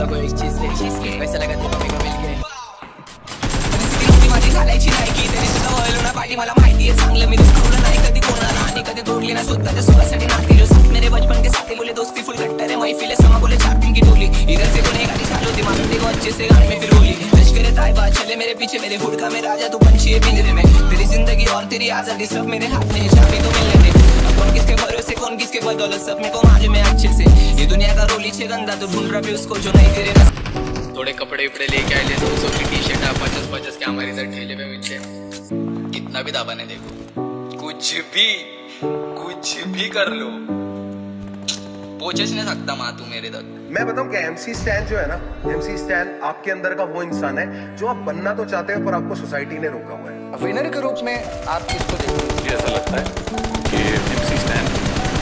लगो एक चीज़ ले पैसा लगा ते मम्मी को मिल गए। परिस्थिती नव्हती माझी तरी सुद्धा वळलो ना पाठी मला माहिती आहे चांगलं मी दुखावलं नाही कधी कोणाला आणि कधी तोडली ना स्वतःच्या सुखासाठी नाती जो साथ मेरे बचपन के साथी बोले दोस्ती फुल कट्टर है महफिले समा बोले चार दिन की टोली। इधर से कोने गाड़ी चालू थी मानो देखो अच्छे से गाड़ी में फिर बोली। लश्कर ताइबा चले मेरे पीछे मेरे हुड का में राजा तू पंछी है पिंजरे में। तेरी ज़िंदगी और तेरी आज़ादी सब मेरे हाथ में है चाबी तो मिलने दे। अब कौन किसके भरोसे कौन किसके बदौलत सब मेरे को मालूम में अच्छे से। ये दुनिया रोली छे गंदा तो ढूंढ रहा भी उसको जो नहीं तेरे नसीब थोड़े कपड़े वपड़े लेके आए ले सौ सौ की टी शर्ट पचास पचास के हमारे इधर ठेले पे मिलते कितना भी दाबा नहीं देखो। कुछ भी कुछ भी कर लो। पहुँच नहीं सकता माँ तू मेरे तक। मैं बताऊँ कि एमसी स्टैन जो है ना एमसी स्टैन आपके अंदर का वो इंसान है जो आप बनना तो चाहते हो पर आपको सोसाइटी ने रोका हुआ है। विनर के रूप में आप किसको देखते हैं? मुझे ऐसा लगता है कि MC Stan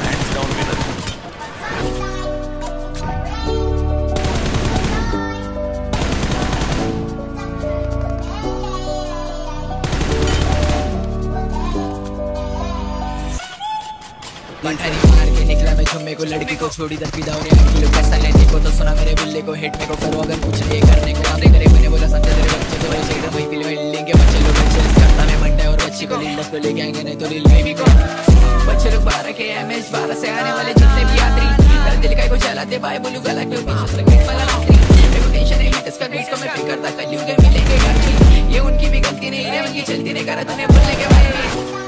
hands down winner पठारी मार के निकला मैं जुम्मे को, लड़की को छोड़ी दर फिदा और एक किलो पैसा लेने को तो सुना मेरे बिल्ले को हिट में को करो, अगर कुछ नहीं करने को आगे करे मैंने बोला समझा तेरे बच्चे तो वैसे एकदम वही फ़िल्म में लेंगे बच्चे लोग, बच्चे करता मैं मंडे और बच्ची को लील को लेके आएँगे, नहीं तो लील में भी को। बच्चे लोग बारह के एम एच बारह से आने वाले जितने भी यात्री दिल का को चलाते बाय बोलू गला क्यों पीछे से गेट वाला नौकरी मेरे को टेंशन है हिट इसका बीट को मैं पिक करता, कल यूँ मिलेंगे ये उनकी भी गलती नहीं है, उनकी चलती नहीं करा तूने बोलने के बारे में।